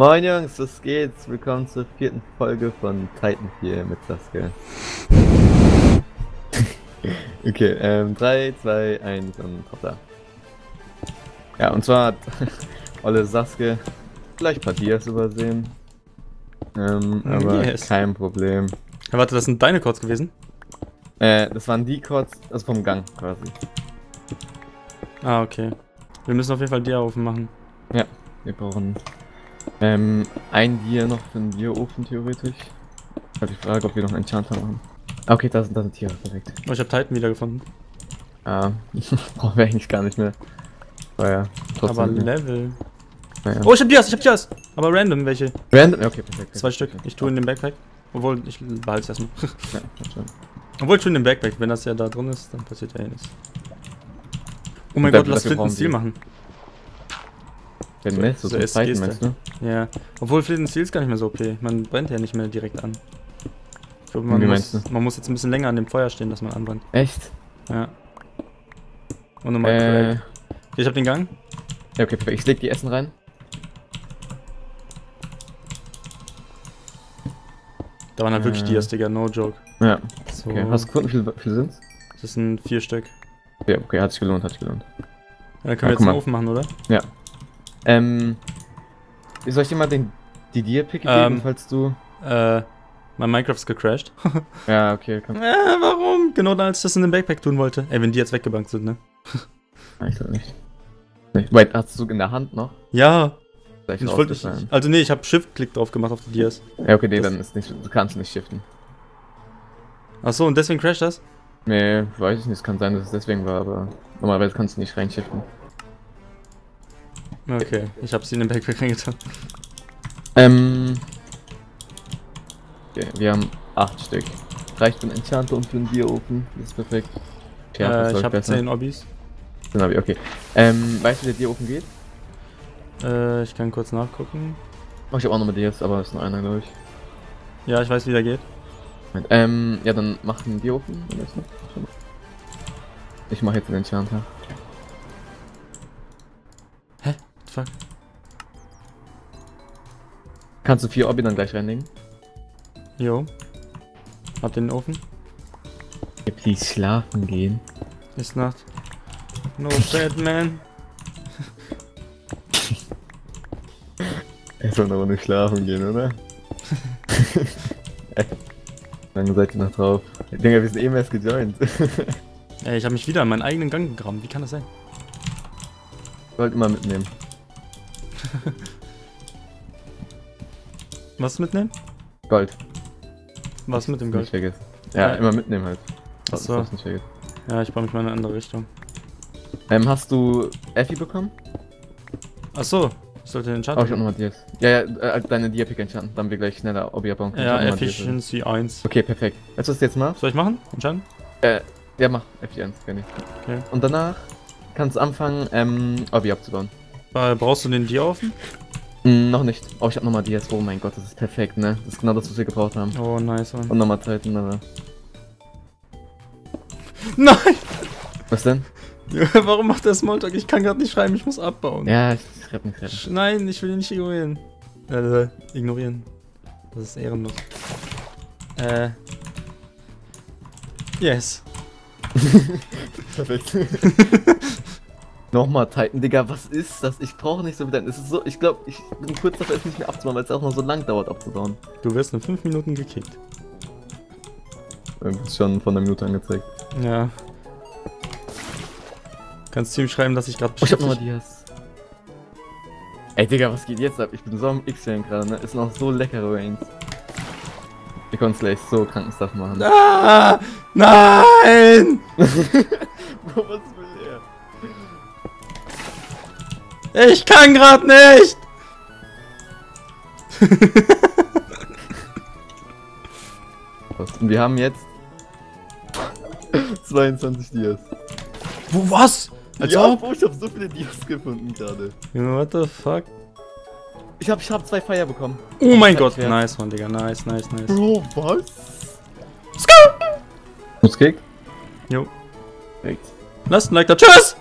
Moin Jungs, was geht's? Willkommen zur vierten Folge von Titan 4 mit Sasuke. okay, ähm, 3, 2, 1 und hoppla. Ja, und zwar hat Olle Sasuke gleich ein paar Dias übersehen. Ähm, aber Yes. kein Problem. Ja, warte, das sind deine Codes gewesen? Äh, das waren die Codes, also vom Gang quasi. Ah, okay. Wir müssen auf jeden Fall Dia-Ofen machen. Wir brauchen ähm, ein Dia noch für den Dia-Ofen theoretisch. Halt die Frage, ob wir noch einen Enchanter machen. Okay, da sind, da sind Tiere, perfekt. Oh, ich habe Titan wiedergefunden. Ah, brauchen wir eigentlich gar nicht mehr. War ja. Aber Level. naja. Oh, ich hab Dias, ich hab Dias. Aber random welche. Random? Okay, perfekt. Zwei Stück. Ich tue in den Backpack. Obwohl, ich behalte es erstmal. Ja, schon. Obwohl, ich tue in den Backpack. Wenn das ja da drin ist, dann passiert ja eh nichts. Oh mein Gott, lass Flint Stil wir- machen. Wenn So- ne, so, Zeiten da. meinst du? Ja. Obwohl, Flint Stil ist gar nicht mehr so OP. Man brennt ja nicht mehr direkt an. Ich glaube, man, muss, man muss jetzt ein bisschen länger an dem Feuer stehen, dass man anbrennt. Echt? Ja. Und nochmal Äh, Crack. Ich hab den Gang. ja, okay, perfekt. Ich leg die Essen rein. Da waren halt wirklich Äh. Dias, Digga, no joke. Ja, So. okay. Hast du gefunden, wie viel, viel sind's? Das sind vier Stück. Ja, okay, hat sich gelohnt, hat sich gelohnt. Ja, dann Ja, können wir jetzt einen mal. Ofen machen, oder? Ähm, soll ich dir mal den, die Dia-Pick Ähm. geben, falls du... Äh, mein Minecraft ist gecrashed. Ja, okay, komm. äh, warum? Genau dann, als ich das in den Backpack tun wollte. Ey, wenn die jetzt weggebankt sind, ne? Ich glaube nicht. Wait, hast du in der Hand noch? Ja. Ich wollte ich. Also nee, ich habe Shift-Klick drauf gemacht auf die Dias. Ja, okay, nee, Das- dann ist nicht, du kannst nicht shiften. Achso, und deswegen crasht das? Nee, weiß ich nicht, es kann sein, dass es deswegen war, aber normalerweise kannst du nicht reinshiften. Okay, ich habe sie in den Backpack reingetan. Ähm. Okay, wir haben acht Stück. Reicht für einen Enchanter und für einen Bierofen. Das ist perfekt. Schärfe äh, ich habe. 10 Obbys. Dann hab ich, okay. Ähm, weißt du, wie der Bierofen geht? Äh, ich kann kurz nachgucken. Oh, ich hab auch nochmal DS, aber ist nur einer, glaube ich. Ja, ich weiß, wie der geht. Ähm, ja, dann mach einen Bierofen. Ich mach jetzt den Enchanter. Kannst du vier Obby dann gleich reinlegen? Jo. Hab den Ofen. Ja, please schlafen gehen. Ist Nacht. No Batman. Er soll aber nicht schlafen gehen, oder? Lange seid ihr noch drauf. Ich denke, wir sind eben erst gejoint. Ey, ich habe mich wieder in meinen eigenen Gang gegraben. Wie kann das sein? Wollt immer mitnehmen. Was mitnehmen? Gold. Was mit dem Nicht Gold? vergessen. Ja, Ja. immer mitnehmen halt. Das nicht vergessen. Ja, ich baue mich mal in eine andere Richtung. Ähm, hast du Effi bekommen? Achso, ich sollte den Chat. Oh, ich hab nochmal Dias. Ja, ja, äh, deine Dia-Pick enchanten, dann wir gleich schneller Obby abbauen ja. Efficiency 1. Okay, perfekt. Weißt du, was du jetzt machst? Soll ich machen? Entscheiden? Äh, ja, mach Effi 1, gerne. Okay. Und danach kannst du anfangen, ähm, Obby abzubauen. Äh, brauchst du den Dia offen? Hm, noch nicht. Oh, ich hab nochmal Dias. Oh mein Gott, das ist perfekt, ne? Das ist genau das, was wir gebraucht haben. Oh, nice one. Und nochmal Titan, aber. Nein! Was denn? Warum macht der Smalltalk? Ich kann gerade nicht schreiben, ich muss abbauen. Ja, ich schreib nicht. Sch- Nein, ich will ihn nicht ignorieren. Äh, ignorieren. Das ist ehrenlos. Äh. Yes. Perfekt. Nochmal Titan, Digga, was ist das? Ich brauche nicht so viel Titan. Es ist so, ich glaube, ich bin kurz davor, es nicht mehr abzubauen, weil es auch noch so lang dauert abzubauen. Du wirst in 5 Minuten gekickt. Irgendwas schon von der Minute angezeigt. Ja. Kannst du ihm schreiben, dass ich gerade Oh, ich hab nochmal Dias. Ey, Digga, was geht jetzt ab? Ich bin so am X-Fan gerade, ne? Ist noch so leckere Range. Wir können gleich so kranken Stuff machen. Ah! Nein! was Ich kann gerade nicht! Wir haben jetzt 22 Dias. Wo, was? Als ja, ob? Ich hab so viele Dias gefunden gerade. What the fuck? Ich hab, ich hab zwei Feier bekommen. Oh mein Gott, wär- nice one, Digga, nice, nice, nice. Bro, was? Scoop! Muss Kick? Jo. Perfekt. Lasst ein Like da. Tschüss!